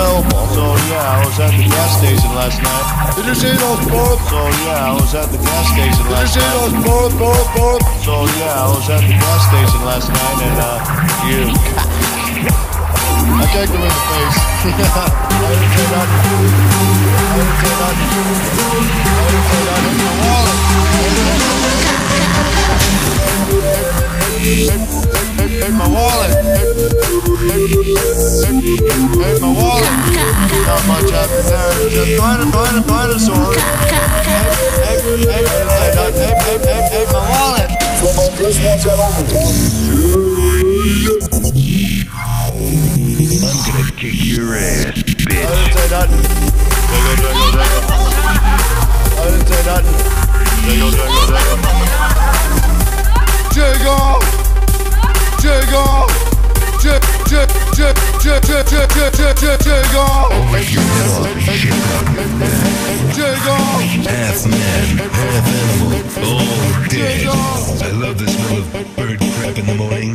Well. So yeah, I was at the gas station last night. Did you see those both? So yeah, I was at the gas station Did you see those both, both, both? So yeah, I was at the gas station last night and uh You. I kicked him in the face. I didn't say nothing. I didn't say nothing. I didn't say nothing. My wallet. Hey, hey, hey, my wallet. Hey, hey, hey, my wallet how much I deserve. The dino, dino, dinosaur. Hey, my wallet. Come on, let's watch it on. I'm gonna kick your ass, bitch. I didn't say nothing. Dingo, dingo, dingo. I didn't say nothing. Dingo, dingo, dingo. Jiggle! Jiggle! Jiggle! Jiggle! Jiggle! you. Half man, half animal, all dead. I love the smell of bird crap in the morning.